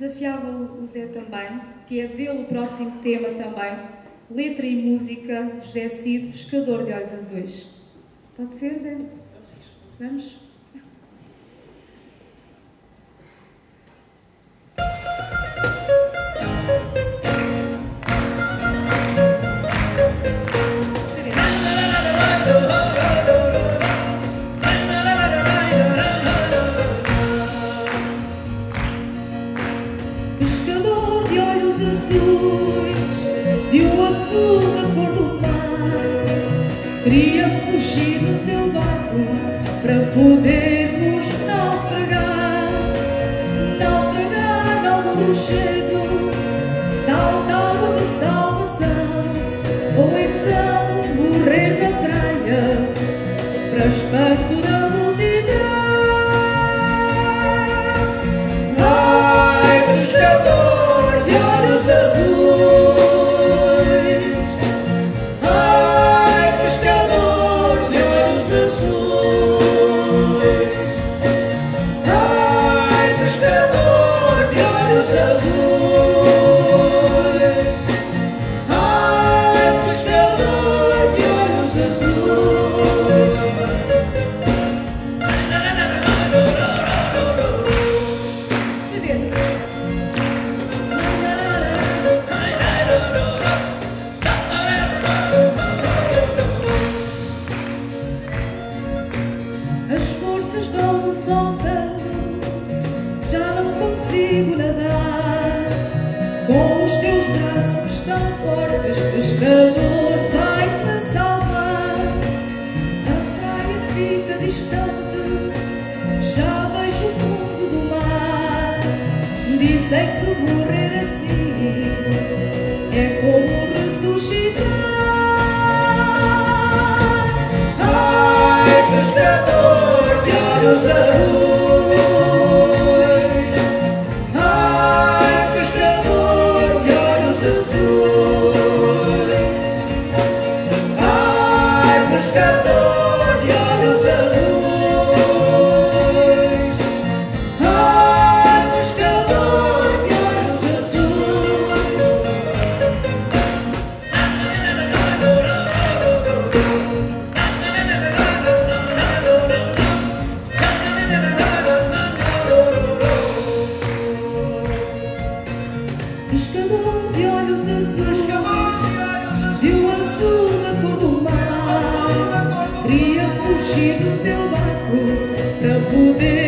desafiava o Zé também, que é dele o próximo tema também, letra e música, José Cid, Pescador de Olhos Azuis. Pode ser, Zé? Vamos? Azul da cor do mar, queria fugir no teu barco para podermos naufragar, naufragar ao rochedo, tal tábua de salvação, ou então morrer na praia para espanto Dizem que morrer assim é como ressuscitar. Ai, pescador de olhos Pescador de olhos azuis Viu o azul da cor do mar. Teria fugido do teu barco Para poder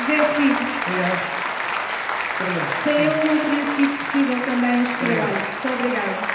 dizer assim. sim. Obrigado. Sem ele não teria sido possível também este trabalho. Muito obrigada.